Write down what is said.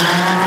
Yeah.